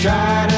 Try